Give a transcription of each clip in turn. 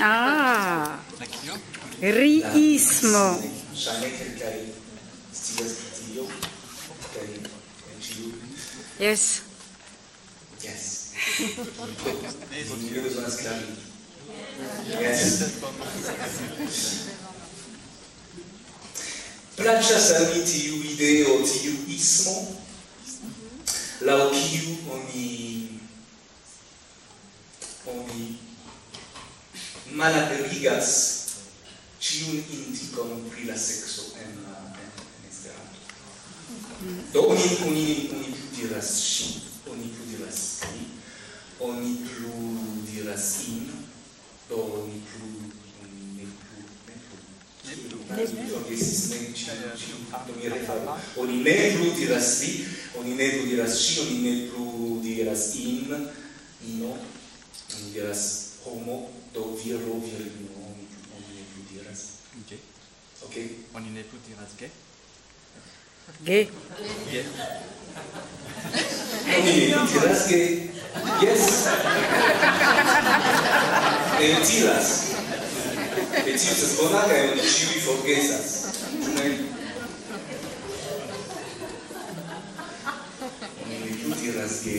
Ah. Riismo. Ah Yes. Yes. yes. Plaĉas al mi tiu ideo, tiu ismo, laŭ kiu oni malaperigas ciun indicon pri la sexo en, en, en Esperanto. Do oni, oni, oni plu diras ŝi, oni plu diras li, oni plu diras in, do oni plu, oni ne plu, ne plu, ne plu, ne plu, ne. plu, oni ne plu diras li, oni ne plu diras ŝi, oni ne plu diras in, ino, oni diras homo do viro virino oni, oni ne plu diras. Ge. Ok? Oni ne plu diras ge? Ge. Ge. Oni ne plu diras ge. Yes. Ne utilas. E ci estas bona kaj oni ĉiuj forgesas. Ne. Oni ne plu diras ge.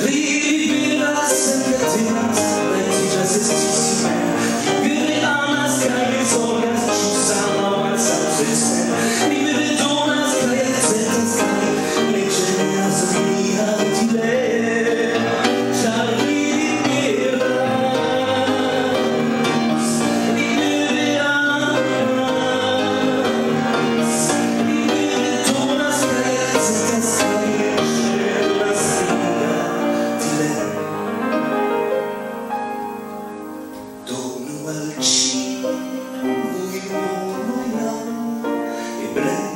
Please. Bless.